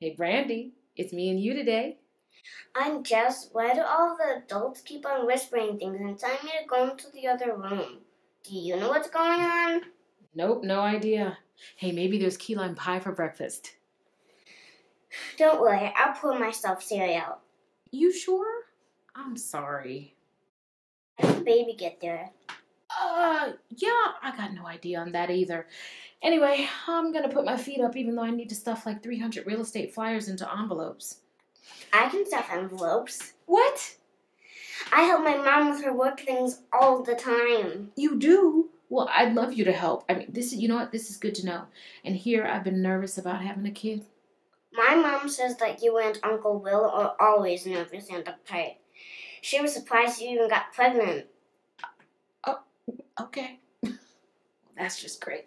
Hey, Brandy, it's me and you today. I'm Jess. Why do all the adults keep on whispering things and telling me to go into the other room? Do you know what's going on? Nope, no idea. Hey, maybe there's key lime pie for breakfast. Don't worry, I'll pour myself cereal. You sure? I'm sorry. How did the baby get there? Uh, yeah, I got no idea on that either. Anyway, I'm gonna put my feet up even though I need to stuff like 300 real estate flyers into envelopes. I can stuff envelopes. What? I help my mom with her work things all the time. You do? Well, I'd love you to help. I mean, this is, you know what? This is good to know. And here I've been nervous about having a kid. My mom says that you and Uncle Will are always nervous and uptight. She was surprised you even got pregnant. Okay. That's just great.